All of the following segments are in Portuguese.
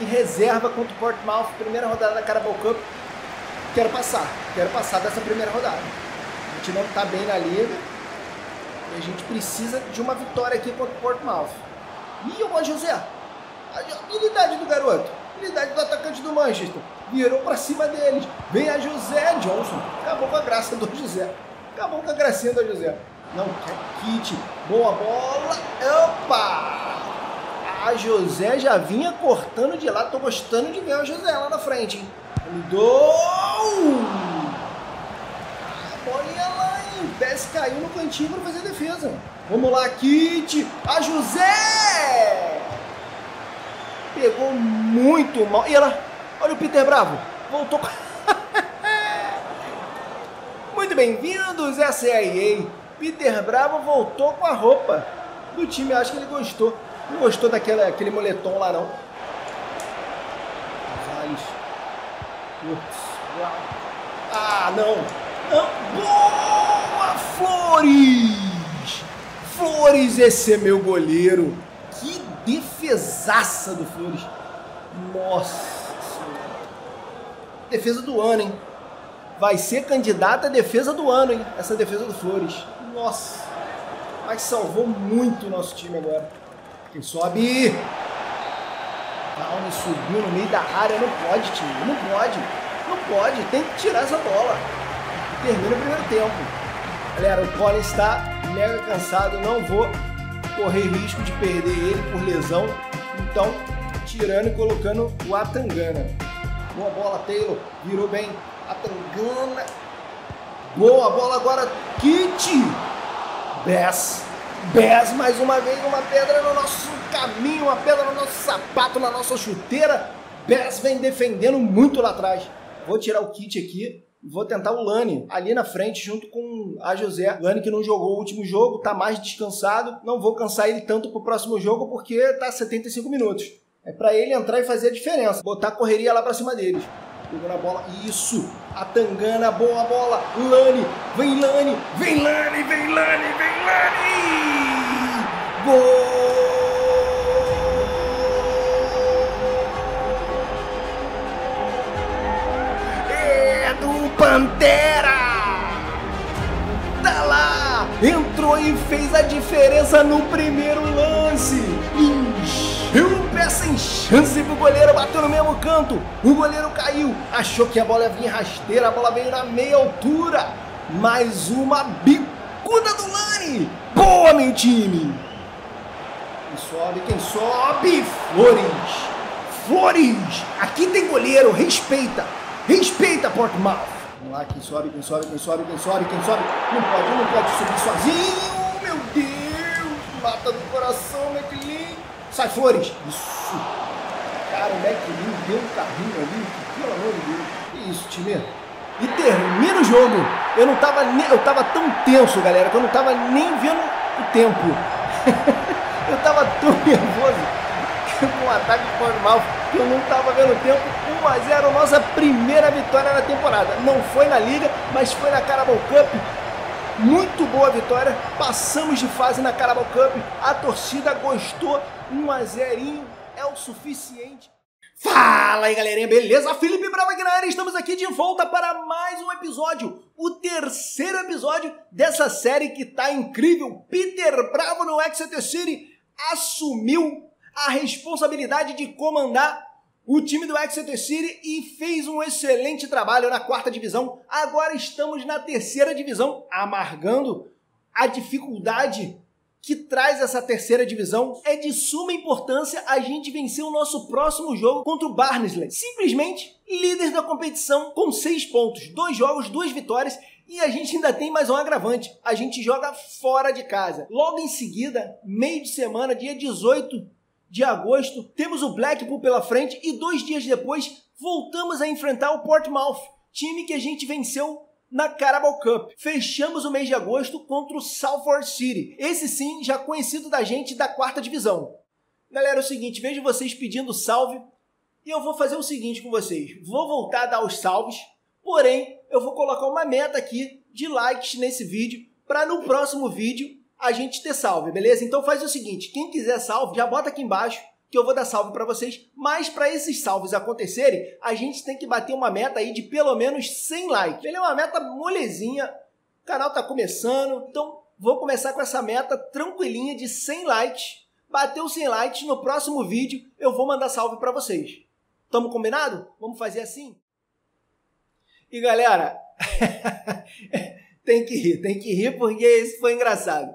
e reserva contra o Portsmouth, primeira rodada da Carabao Cup. Quero passar, quero passar dessa primeira rodada. A gente não está bem na liga e a gente precisa de uma vitória aqui contra o Portsmouth. Ih, o José, a habilidade do garoto, a habilidade do atacante do Manchester, virou para cima deles. Vem a José Johnson, acabou com a graça do José, acabou com a gracinha do José. Não, kit, boa bola, opa! A José já vinha cortando de lado, tô gostando de ver a José lá na frente, hein? Mudou! A bolinha lá, hein? O Pés caiu no cantinho para fazer defesa. Vamos lá, Kit! A José! Pegou muito mal. E ela, olha o Peter Bravo, voltou. muito bem-vindos, essa é a. Peter Bravo voltou com a roupa do time. Acho que ele gostou. Não gostou daquele aquele moletom lá, não. Gonzalez. Ah, não. Não. Boa, Flores! Flores, esse é meu goleiro. Que defesaça do Flores. Nossa Defesa do ano, hein? Vai ser candidata a defesa do ano, hein? Essa defesa do Flores. Nossa. Mas salvou muito o nosso time agora. Quem sobe? Calma, subiu no meio da área. Não pode, time. Não pode. Não pode. Tem que tirar essa bola. Termina o primeiro tempo. Galera, o Colin está mega cansado. Não vou correr risco de perder ele por lesão. Então, tirando e colocando o Atangana. Boa bola, Taylor. Virou bem. Atangana. Boa bola agora. Kit. Bess. Bess mais uma vez. Uma pedra no nosso caminho. Uma pedra no nosso sapato, na nossa chuteira. Bess vem defendendo muito lá atrás. Vou tirar o kit aqui. Vou tentar o Lani ali na frente, junto com a José. Lani que não jogou o último jogo, tá mais descansado. Não vou cansar ele tanto pro próximo jogo, porque tá 75 minutos. É para ele entrar e fazer a diferença. Botar a correria lá para cima deles. Pegou na bola. Isso. A Tangana, boa bola. Lani. Vem Lani. Vem Lani, vem Lani, vem Lani. Gol! É do Pantera! Tá lá! Entrou e fez a diferença no primeiro lance. Sem chance pro goleiro, bateu no mesmo canto. O goleiro caiu, achou que a bola ia vir rasteira, a bola veio na meia altura. Mais uma bicuda do Lani. Boa, meu time! Quem sobe, quem sobe? Flores! Flores! Aqui tem goleiro, respeita! Respeita, Portmouth! Vamos lá, quem sobe, quem sobe, quem sobe, quem sobe, quem sobe. Não pode, não pode subir sozinho. Meu Deus. Mata do coração, McLean. Sai, Flores. Isso. Cara, o McLean deu um carrinho ali. Pelo amor de Deus. Que isso, time. E termina o jogo. Eu não tava nem, eu tava tão tenso, galera, que eu não tava nem vendo o tempo. eu tava tão nervoso com o ataque formal que eu não tava vendo o tempo 1 a 0 nossa primeira vitória na temporada. Não foi na Liga, mas foi na Carabao Cup. Muito boa vitória. Passamos de fase na Carabao Cup. A torcida gostou. 1 a 0 é o suficiente. Fala aí galerinha, beleza? Felipe Bravo aqui na área, estamos aqui de volta para mais um episódio, o terceiro episódio dessa série que tá incrível. Peter Bravo no Exeter City assumiu a responsabilidade de comandar o time do Exeter City e fez um excelente trabalho na quarta divisão. Agora estamos na terceira divisão, amargando a dificuldade que traz essa terceira divisão. É de suma importância a gente vencer o nosso próximo jogo contra o Barnsley. Simplesmente líder da competição com seis pontos, dois jogos, duas vitórias. E a gente ainda tem mais um agravante. A gente joga fora de casa. Logo em seguida, meio de semana, dia 18 de agosto, temos o Blackpool pela frente e dois dias depois voltamos a enfrentar o Portsmouth, time que a gente venceu na Carabao Cup. Fechamos o mês de agosto contra o Salford City, esse sim já conhecido da gente da quarta divisão. Galera, é o seguinte, vejo vocês pedindo salve e eu vou fazer o seguinte com vocês. Vou voltar a dar os salves, porém eu vou colocar uma meta aqui de likes nesse vídeo para no próximo vídeo a gente ter salve, beleza? Então faz o seguinte, quem quiser salve, já bota aqui embaixo que eu vou dar salve para vocês. Mas para esses salves acontecerem, a gente tem que bater uma meta aí de pelo menos 100 likes. Ele é uma meta molezinha. O canal tá começando, então vou começar com essa meta tranquilinha de 100 likes. Bateu 100 likes, no próximo vídeo eu vou mandar salve para vocês. Tamo combinado? Vamos fazer assim? E galera, tem que rir, tem que rir porque isso foi engraçado.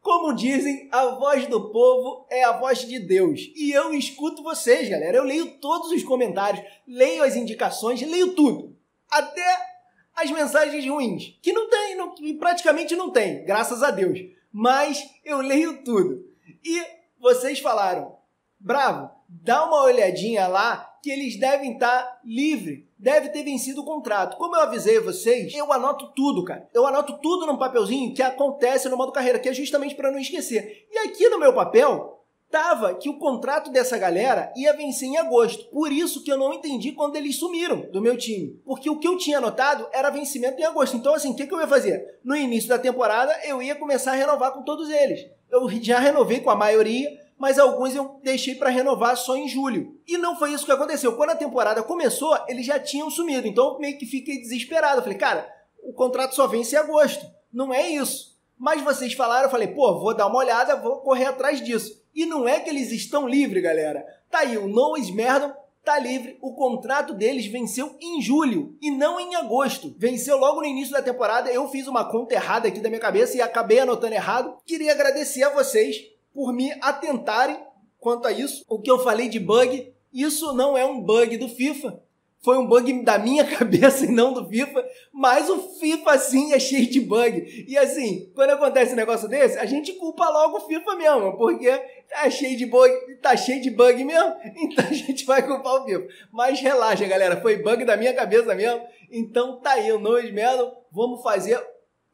Como dizem, a voz do povo é a voz de Deus. E eu escuto vocês, galera. Eu leio todos os comentários, leio as indicações, leio tudo. Até as mensagens ruins, que não tem, não, praticamente não tem, graças a Deus. Mas eu leio tudo. E vocês falaram, bravo, dá uma olhadinha lá que eles devem estar tá livre, deve ter vencido o contrato. Como eu avisei vocês, eu anoto tudo, cara. Eu anoto tudo num papelzinho que acontece no modo carreira, que é justamente para não esquecer. E aqui no meu papel tava que o contrato dessa galera ia vencer em agosto. Por isso que eu não entendi quando eles sumiram do meu time. Porque o que eu tinha anotado era vencimento em agosto. Então, assim, o que, que eu ia fazer? No início da temporada, eu ia começar a renovar com todos eles. Eu já renovei com a maioria, mas alguns eu deixei para renovar só em julho. E não foi isso que aconteceu. Quando a temporada começou, eles já tinham sumido. Então meio que fiquei desesperado. Eu falei, cara, o contrato só vence em agosto. Não é isso. Mas vocês falaram, eu falei, pô, vou dar uma olhada, vou correr atrás disso. E não é que eles estão livres, galera. Tá aí, o Noah Smerdon tá livre. O contrato deles venceu em julho e não em agosto. Venceu logo no início da temporada. Eu fiz uma conta errada aqui da minha cabeça e acabei anotando errado. Queria agradecer a vocês por me atentarem quanto a isso. O que eu falei de bug, isso não é um bug do FIFA. Foi um bug da minha cabeça e não do FIFA, mas o FIFA sim é cheio de bug. E assim, quando acontece um negócio desse, a gente culpa logo o FIFA mesmo, porque tá cheio de bug, tá cheio de bug mesmo, então a gente vai culpar o FIFA. Mas relaxa, galera, foi bug da minha cabeça mesmo. Então tá aí, o Nois Melo, vamos fazer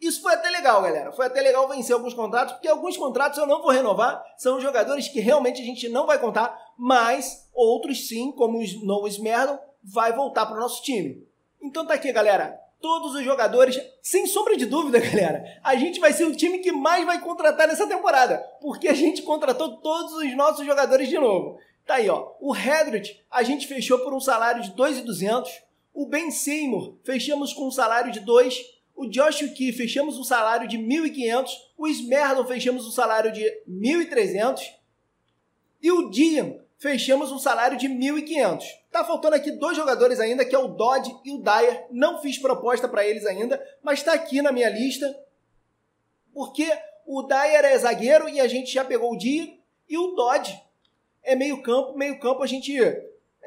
isso foi até legal, galera. Foi até legal vencer alguns contratos, porque alguns contratos eu não vou renovar. São jogadores que realmente a gente não vai contar, mas outros sim, como o Noah Smerdon, vai voltar para o nosso time. Então tá aqui, galera. Todos os jogadores, sem sombra de dúvida, galera, a gente vai ser o time que mais vai contratar nessa temporada, porque a gente contratou todos os nossos jogadores de novo. Tá aí, ó. O Hedrick a gente fechou por um salário de 2.200. O Ben Seymour fechamos com um salário de 2 o Josh Key fechamos um salário de 1.500. O Smerdon fechamos um salário de 1.300. E o Dian fechamos um salário de 1.500. Tá faltando aqui dois jogadores ainda, que é o Dodd e o Dyer. Não fiz proposta para eles ainda, mas está aqui na minha lista. Porque o Dyer é zagueiro e a gente já pegou o Dia. E o Dodd é meio campo. Meio campo a gente...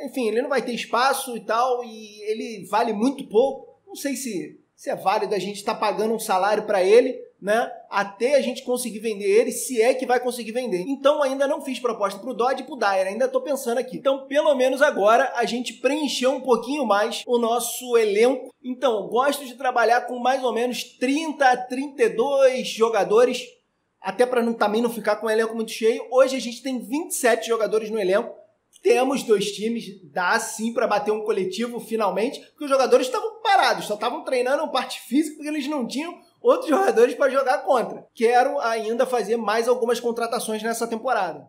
Enfim, ele não vai ter espaço e tal. E ele vale muito pouco. Não sei se se é válido a gente estar tá pagando um salário para ele, né? Até a gente conseguir vender ele, se é que vai conseguir vender. Então ainda não fiz proposta para o Dodge e para o Dyer, ainda estou pensando aqui. Então pelo menos agora a gente preencheu um pouquinho mais o nosso elenco. Então gosto de trabalhar com mais ou menos 30 a 32 jogadores, até para também não ficar com o elenco muito cheio. Hoje a gente tem 27 jogadores no elenco. Temos dois times, dá sim para bater um coletivo finalmente, porque os jogadores estavam parados, só estavam treinando parte física porque eles não tinham outros jogadores para jogar contra. Quero ainda fazer mais algumas contratações nessa temporada.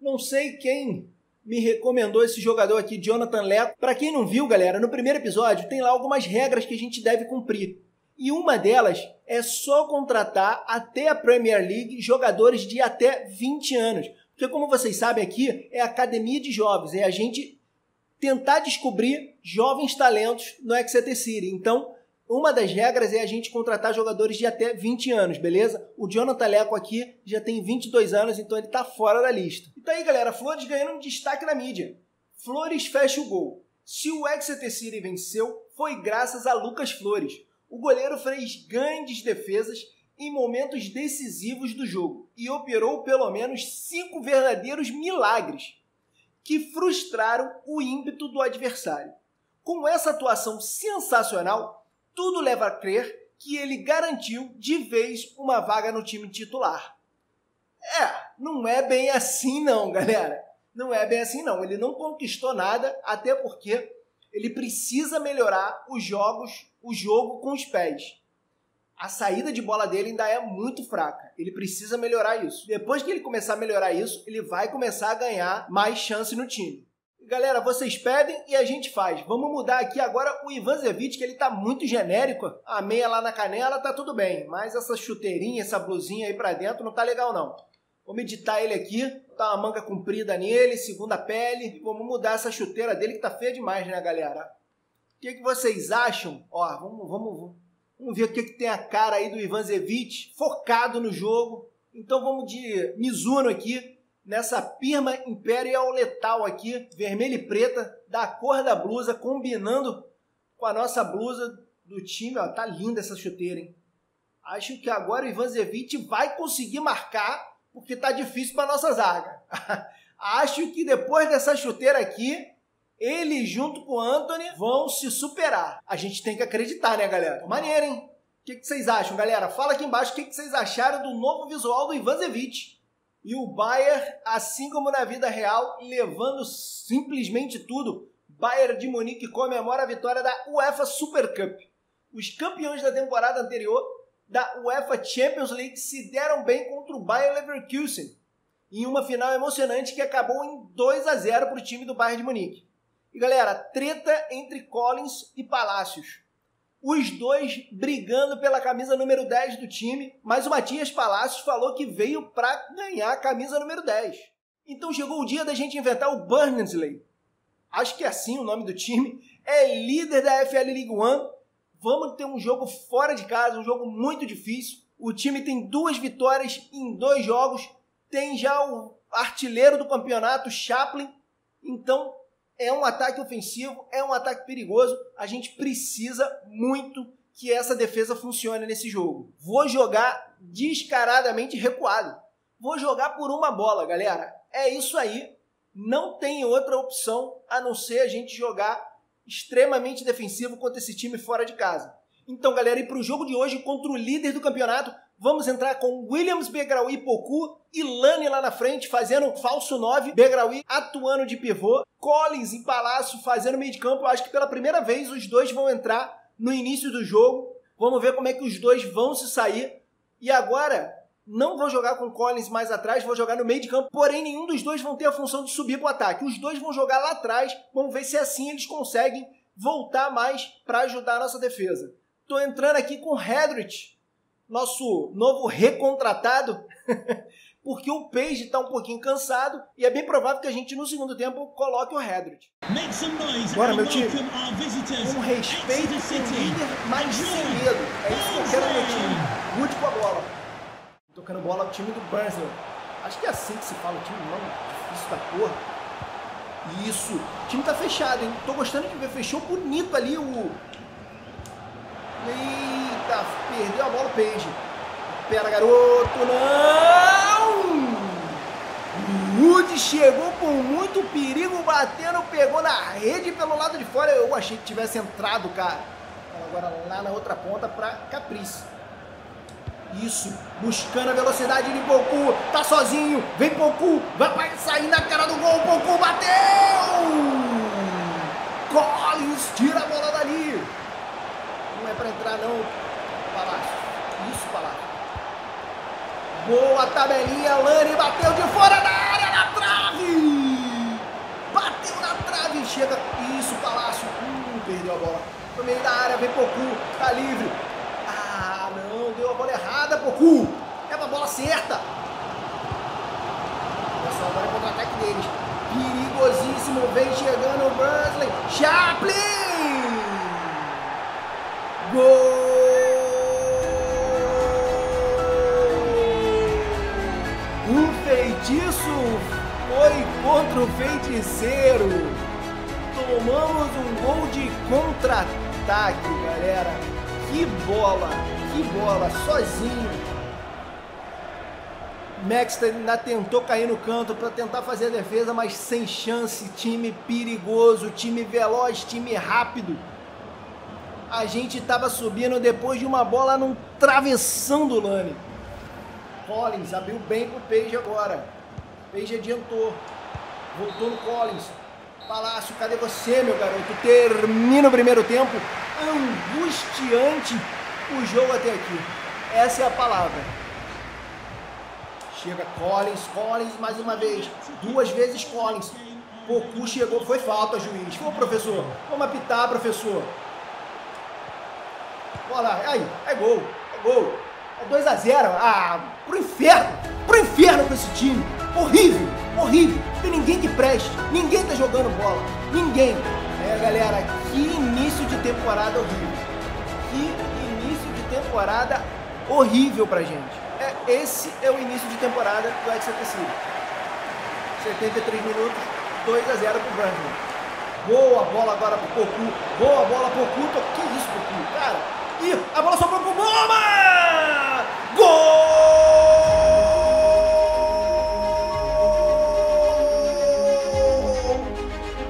Não sei quem me recomendou esse jogador aqui, Jonathan Leco. Para quem não viu, galera, no primeiro episódio tem lá algumas regras que a gente deve cumprir. E uma delas é só contratar até a Premier League jogadores de até 20 anos. Porque, como vocês sabem aqui, é academia de jovens, é a gente tentar descobrir jovens talentos no XCT City. Então, uma das regras é a gente contratar jogadores de até 20 anos, beleza? O Jonathan Leco aqui já tem 22 anos, então ele tá fora da lista. E tá aí, galera, Flores ganhando um destaque na mídia. Flores fecha o gol. Se o Exeter City venceu, foi graças a Lucas Flores. O goleiro fez grandes defesas em momentos decisivos do jogo e operou pelo menos cinco verdadeiros milagres que frustraram o ímpeto do adversário. Com essa atuação sensacional, tudo leva a crer que ele garantiu de vez uma vaga no time titular. É, não é bem assim não, galera. Não é bem assim não. Ele não conquistou nada, até porque ele precisa melhorar os jogos, o jogo com os pés A saída de bola dele ainda é muito fraca. Ele precisa melhorar isso. Depois que ele começar a melhorar isso, ele vai começar a ganhar mais chance no time. Galera, vocês pedem e a gente faz. Vamos mudar aqui agora o Ivan Zevic, que ele tá muito genérico. A meia lá na canela tá tudo bem, mas essa chuteirinha, essa blusinha aí pra dentro não tá legal não. Vamos editar ele aqui, botar uma manga comprida nele, segunda pele. Vamos mudar essa chuteira dele que tá feia demais, né, galera? O que, que vocês acham? Ó, vamos, vamos, vamos ver o que, que tem a cara aí do Ivan Zevic, focado no jogo. Então vamos de Mizuno aqui, nessa Pirma Imperial Letal aqui, vermelha e preta, da cor da blusa, combinando com a nossa blusa do time. Ó, tá linda essa chuteira, hein? Acho que agora o Ivan Zevic vai conseguir marcar, porque tá difícil para nossa zaga. Acho que depois dessa chuteira aqui, ele junto com o Anthony vão se superar. A gente tem que acreditar, né, galera? Maneiro, hein? O que, que vocês acham, galera? Fala aqui embaixo o que, que vocês acharam do novo visual do Ivan Zevic. E o Bayern, assim como na vida real, levando simplesmente tudo. Bayern de Munique comemora a vitória da UEFA Super Cup. Os campeões da temporada anterior da UEFA Champions League se deram bem contra o Bayern Leverkusen em uma final emocionante que acabou em 2 a 0 para o time do Bayern de Munique. E galera, treta entre Collins e Palácios os dois brigando pela camisa número 10 do time, mas o Matias Palacios falou que veio para ganhar a camisa número 10. Então chegou o dia da gente inventar o Burnsley. Acho que é assim o nome do time. É líder da FL League One. Vamos ter um jogo fora de casa, um jogo muito difícil. O time tem duas vitórias em dois jogos. Tem já o artilheiro do campeonato, Chaplin. Então é um ataque ofensivo, é um ataque perigoso. A gente precisa muito que essa defesa funcione nesse jogo. Vou jogar descaradamente recuado. Vou jogar por uma bola, galera. É isso aí. Não tem outra opção a não ser a gente jogar extremamente defensivo contra esse time fora de casa. Então, galera, e para o jogo de hoje contra o líder do campeonato, Vamos entrar com Williams, Begraui, Poku e Lani lá na frente, fazendo falso 9, Begraui atuando de pivô, Collins e Palácio fazendo meio de campo. Eu acho que pela primeira vez os dois vão entrar no início do jogo. Vamos ver como é que os dois vão se sair. E agora, não vou jogar com Collins mais atrás, vou jogar no meio de campo. Porém, nenhum dos dois vão ter a função de subir para o ataque. Os dois vão jogar lá atrás. Vamos ver se assim eles conseguem voltar mais para ajudar a nossa defesa. Estou entrando aqui com Hedrich nosso novo recontratado, porque o Page está um pouquinho cansado e é bem provável que a gente no segundo tempo coloque o Hedrick. Bora, meu time. Com respeito o líder, mas sem medo. É isso que eu quero no meu time. Lute com a bola. Tocando bola o time do Burnsley. Acho que é assim que se fala o time, não. Difícil da porra. Isso. O time tá fechado, hein? Tô gostando de ver. Fechou bonito ali o, Perdeu a bola o Page. Pera, garoto, não! Wood chegou com muito perigo, batendo, pegou na rede pelo lado de fora. Eu achei que tivesse entrado, cara. Agora lá na outra ponta para Caprice. Isso, buscando a velocidade de Poku, tá sozinho, vem Poku, vai sair na cara do gol, Poku bateu! Collins tira a bola dali é para entrar não, Palácio. Isso, Palácio. Boa tabelinha, Lani bateu de fora da área, na trave! Bateu na trave, chega, isso, Palácio. Hum, perdeu a bola. No meio da área, vem Pocu, tá livre. Ah, não, deu a bola errada, Pocu. É a bola certa. Olha só, agora é contra-ataque deles. Perigosíssimo, vem chegando o Bransley. Chaplin! Feitiço foi contra o feiticeiro. Tomamos um gol de contra-ataque, galera. Que bola, que bola, sozinho. Max ainda tentou cair no canto para tentar fazer a defesa, mas sem chance. Time perigoso, time veloz, time rápido a gente estava subindo depois de uma bola num travessão do Lame. Collins abriu bem pro Page agora. Page adiantou. Voltou no Collins. Palácio, cadê você, meu garoto? Termina o primeiro tempo. Angustiante o jogo até aqui. Essa é a palavra. Chega Collins, Collins mais uma vez. Duas vezes Collins. Poku chegou, foi falta, juiz. Foi, professor. Vamos apitar, professor. Olha lá, aí, é gol, é gol. É 2 a 0 Ah, pro inferno, pro inferno com esse time. Horrível, horrível. Tem ninguém que preste, ninguém tá jogando bola, ninguém. É, galera, que início de temporada horrível. Que início de temporada horrível pra gente. É, esse é o início de temporada do Exeter City. 73 minutos, 2 a 0 pro Brandon. Boa bola agora pro Cocu. Boa bola pro Cocu. Que isso, Cocu? Cara, e a bola sobrou pro Boma! Gol!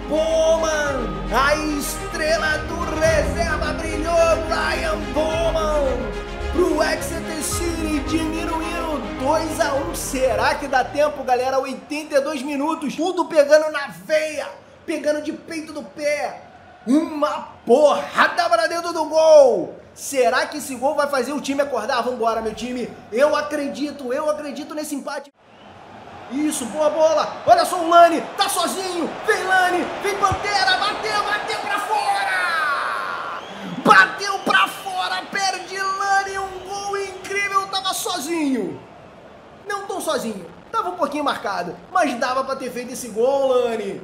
Bowman, a estrela do reserva brilhou, Brian Bowman, pro Exeter City diminuindo 2 a 1. Será que dá tempo, galera? 82 minutos, tudo pegando na veia, pegando de peito do pé. Uma porrada para dentro do gol. Será que esse gol vai fazer o time acordar? Vambora, meu time. Eu acredito, eu acredito nesse empate. Isso, boa bola. Olha só o Lani, tá sozinho. Vem Lani, vem Pantera, bateu, bateu pra fora. Bateu pra fora, perde Lani, um gol incrível, tava sozinho. Não tão sozinho, tava um pouquinho marcado, mas dava pra ter feito esse gol, Lani.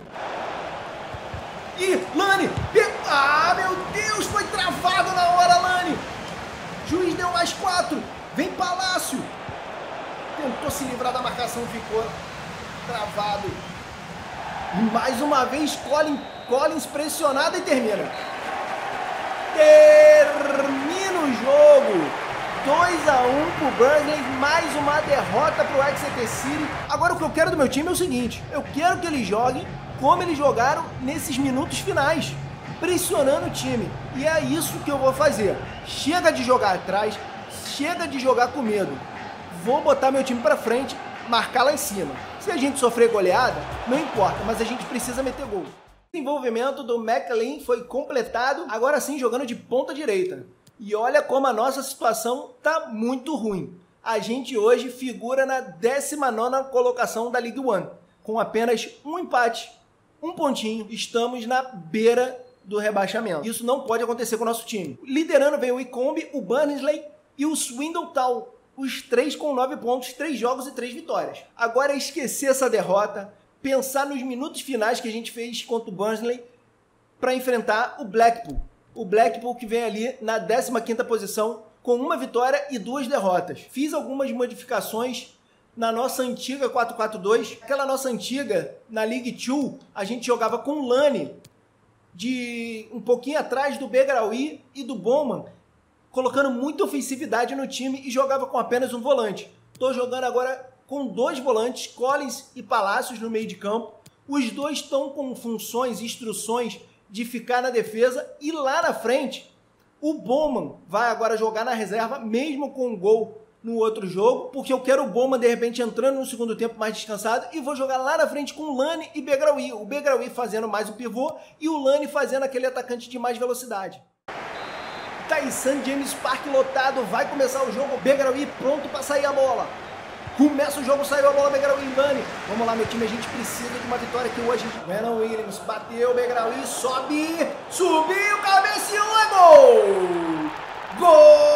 E Lani, ah, meu Deus, foi travado na hora, Lani. Juiz deu mais quatro. Vem Palácio. Tentou se livrar da marcação, ficou travado. E mais uma vez, Collins, Collins pressionado e termina. Termina o jogo. 2 a 1 pro Burnley, mais uma derrota pro Exeter City. Agora o que eu quero do meu time é o seguinte, eu quero que eles joguem como eles jogaram nesses minutos finais, pressionando o time. E é isso que eu vou fazer. Chega de jogar atrás, chega de jogar com medo. Vou botar meu time para frente, marcar lá em cima. Se a gente sofrer goleada, não importa, mas a gente precisa meter gol. O desenvolvimento do McLean foi completado, agora sim jogando de ponta direita. E olha como a nossa situação tá muito ruim. A gente hoje figura na 19 colocação da League One, com apenas um empate um pontinho, estamos na beira do rebaixamento. Isso não pode acontecer com o nosso time. Liderando vem o Icombe, o Burnsley e o Swindle Town. Os três com nove pontos, três jogos e três vitórias. Agora é esquecer essa derrota, pensar nos minutos finais que a gente fez contra o Burnsley para enfrentar o Blackpool. O Blackpool que vem ali na 15ª posição com uma vitória e duas derrotas. Fiz algumas modificações na nossa antiga 442, aquela nossa antiga, na League 2, a gente jogava com o Lani, de um pouquinho atrás do Begraui e do Bowman, colocando muita ofensividade no time e jogava com apenas um volante. Estou jogando agora com dois volantes, Collins e Palácios no meio de campo. Os dois estão com funções, instruções de ficar na defesa e lá na frente o Bowman vai agora jogar na reserva, mesmo com o gol no outro jogo, porque eu quero o Boma de repente entrando no segundo tempo mais descansado e vou jogar lá na frente com Lani e Begraui. O Begraui fazendo mais o pivô e o Lani fazendo aquele atacante de mais velocidade. Tyson James Park lotado, vai começar o jogo, Begraui pronto para sair a bola. Começa o jogo, saiu a bola, Begraui e Lani. Vamos lá, meu time, a gente precisa de uma vitória aqui hoje. Renan Williams bateu, Begraui sobe, subiu, cabeceou, é gol! Gol!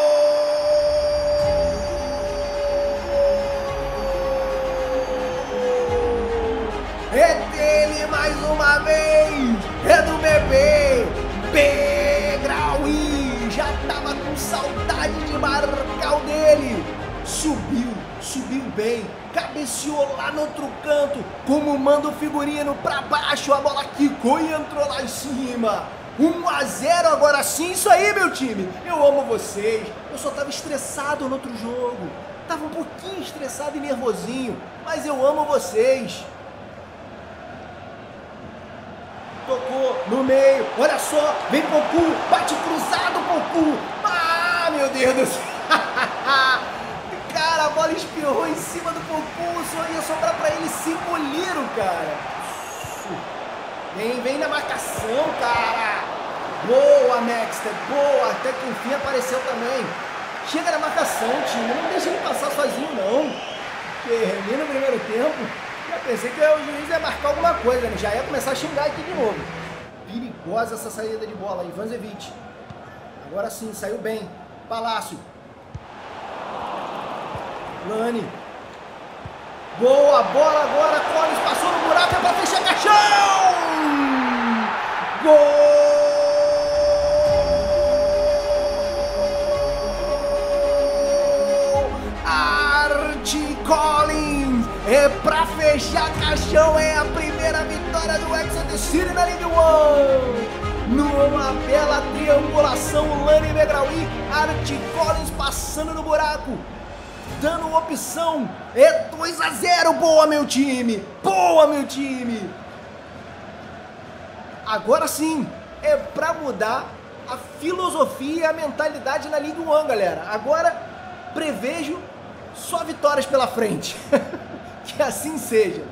Bem, cabeceou lá no outro canto, como manda o figurino pra baixo, a bola quicou e entrou lá em cima. 1 a 0 agora sim, isso aí, meu time. Eu amo vocês. Eu só tava estressado no outro jogo. Tava um pouquinho estressado e nervosinho, mas eu amo vocês. tocou no meio, olha só, vem Pocu, bate cruzado Pocu, ah, meu Deus do céu, bola espirrou em cima do Pocu, só ia sobrar pra ele Simboliro, cara, vem, vem na marcação, cara, boa Maxter, boa, até que enfim apareceu também, Chega na marcação, time. Não deixa ele passar sozinho, não. Termina o primeiro tempo. Já pensei que o juiz ia marcar alguma coisa, né? Já ia começar a xingar aqui de novo. Perigosa essa saída de bola. Ivanzevic. Agora sim, saiu bem. Palácio. Lani. Boa bola agora. Collins passou no buraco. É pra fechar caixão. Gol! Collins é pra fechar caixão, é a primeira vitória do Exeter City na League One. Numa bela triangulação, Lani Megraui, Art Collins passando no buraco, dando opção. É 2 a 0, boa meu time, boa meu time. Agora sim, é pra mudar a filosofia e a mentalidade na League One, galera. Agora prevejo só vitórias pela frente. que assim seja.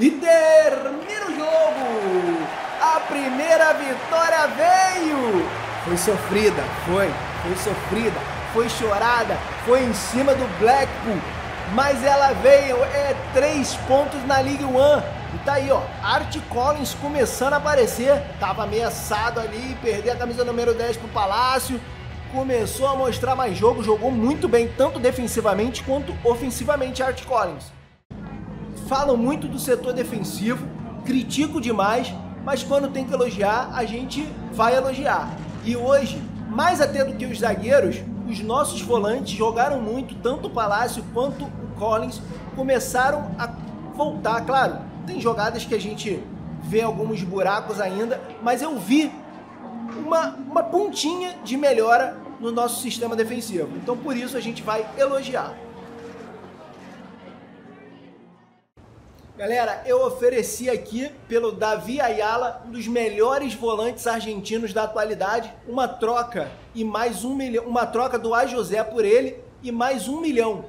E termina o jogo! A primeira vitória veio! Foi sofrida, foi, foi sofrida, foi chorada, foi em cima do Blackpool, mas ela veio, é três pontos na League One. E tá aí, ó, Art Collins começando a aparecer, tava ameaçado ali, perder a camisa número 10 pro Palácio, começou a mostrar mais jogo, jogou muito bem, tanto defensivamente quanto ofensivamente, Art Collins. Falam muito do setor defensivo, critico demais, mas quando tem que elogiar, a gente vai elogiar. E hoje, mais até do que os zagueiros, os nossos volantes jogaram muito, tanto o Palácio quanto o Collins começaram a voltar. Claro, tem jogadas que a gente vê alguns buracos ainda, mas eu vi uma, uma pontinha de melhora no nosso sistema defensivo. Então por isso a gente vai elogiar. Galera, eu ofereci aqui pelo Davi Ayala, um dos melhores volantes argentinos da atualidade, uma troca e mais um milhão, uma troca do A José por ele e mais um milhão.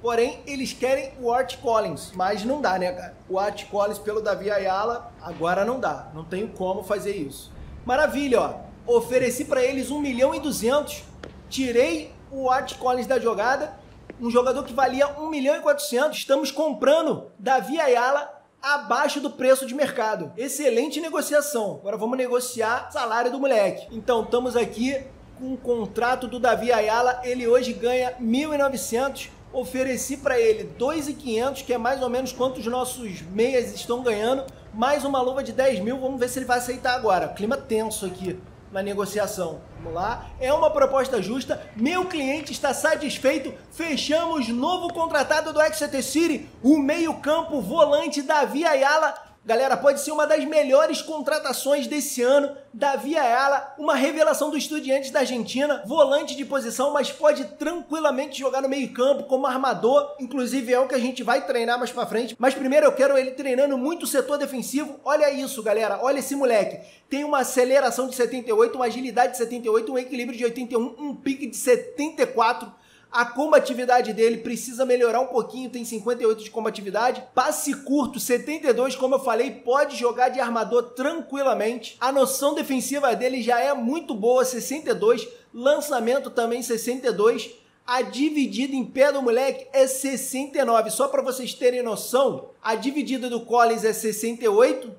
Porém, eles querem o Art Collins, mas não dá, né, cara? O Art Collins pelo Davi Ayala, agora não dá. Não tenho como fazer isso. Maravilha, ó ofereci para eles 1 milhão e 200, tirei o Art Collins da jogada, um jogador que valia 1 milhão e 400, estamos comprando Davi Ayala abaixo do preço de mercado. Excelente negociação. Agora vamos negociar salário do moleque. Então estamos aqui com o contrato do Davi Ayala, ele hoje ganha 1.900 ofereci para ele 2.500, que é mais ou menos quanto os nossos meias estão ganhando, mais uma luva de 10 mil, vamos ver se ele vai aceitar agora. Clima tenso aqui na negociação. Vamos lá. É uma proposta justa. Meu cliente está satisfeito. Fechamos novo contratado do Exeter City, o meio-campo volante Davi Ayala Galera, pode ser uma das melhores contratações desse ano. Davi Ayala, uma revelação do Estudiantes da Argentina, volante de posição, mas pode tranquilamente jogar no meio-campo como armador. Inclusive é o que a gente vai treinar mais para frente. Mas primeiro eu quero ele treinando muito o setor defensivo. Olha isso, galera. Olha esse moleque. Tem uma aceleração de 78, uma agilidade de 78, um equilíbrio de 81, um pique de 74 a combatividade dele precisa melhorar um pouquinho, tem 58 de combatividade. Passe curto, 72, como eu falei, pode jogar de armador tranquilamente. A noção defensiva dele já é muito boa, 62. Lançamento também 62. A dividida em pé do moleque é 69. Só para vocês terem noção, a dividida do Collins é 68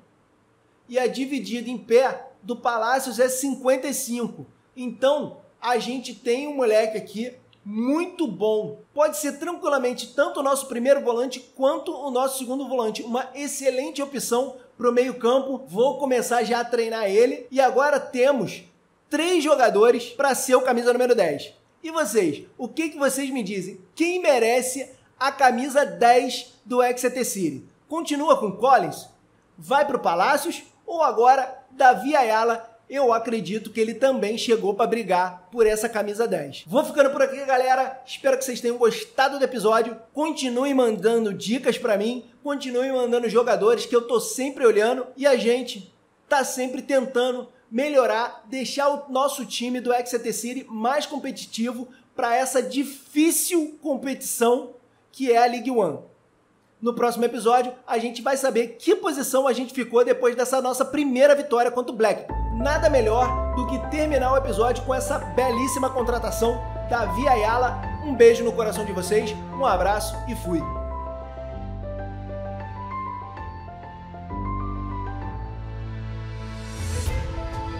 e a dividida em pé do Palácios é 55. Então, a gente tem um moleque aqui muito bom. Pode ser tranquilamente tanto o nosso primeiro volante quanto o nosso segundo volante. Uma excelente opção para o meio-campo. Vou começar já a treinar ele. E agora temos três jogadores para ser o camisa número 10. E vocês? O que, que vocês me dizem? Quem merece a camisa 10 do Exeter City? Continua com Collins? Vai para o Palácios? Ou agora Davi Ayala eu acredito que ele também chegou para brigar por essa camisa 10. Vou ficando por aqui, galera. Espero que vocês tenham gostado do episódio. Continue mandando dicas para mim, continue mandando jogadores que eu tô sempre olhando e a gente tá sempre tentando melhorar, deixar o nosso time do XCT City mais competitivo para essa difícil competição que é a League One. No próximo episódio, a gente vai saber que posição a gente ficou depois dessa nossa primeira vitória contra o Black nada melhor do que terminar o episódio com essa belíssima contratação Davi Ayala. Um beijo no coração de vocês, um abraço e fui.